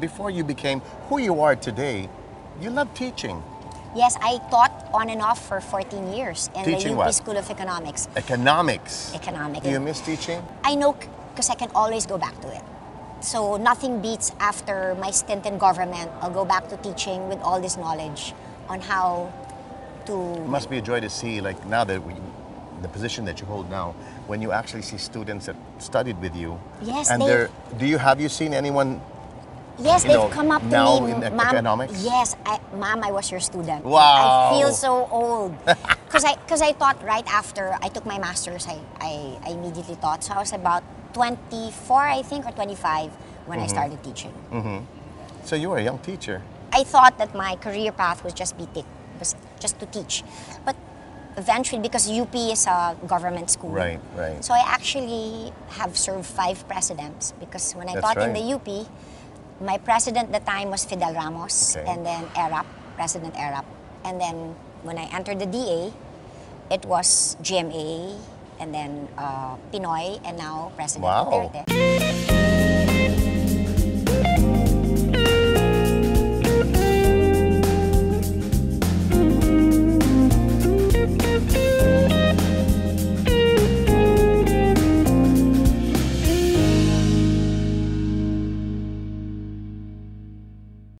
Before you became who you are today, you loved teaching. Yes, I taught on and off for 14 years in Teaching the UP what? School of Economics. Economics. Economics. Do you miss teaching? I know because I can always go back to it. So nothing beats after my stint in government. I'll go back to teaching with all this knowledge on how to. It must be a joy to see, like now that we, the position that you hold now, when you actually see students that studied with you. Yes, And they- they're. Do you have you seen anyone? Yes, they've know, come up to now me, in ec- economics?" Yes, I, ma'am, I was your student. Wow. I feel so old because I because I taught right after I took my masters. I, I, I immediately taught, so I was about 24, I think, or 25 when Mm-hmm. I started teaching. So you were a young teacher. I thought that my career path was just be was just to teach, but eventually because UP is a government school, Right, right. So I actually have served five presidents because when I That's taught in the UP, my president at the time was Fidel Ramos, Okay. and then Erap, President Erap, and then when I entered the DA, it was GMA, and then uh, Pinoy, and now President Wow. Duterte.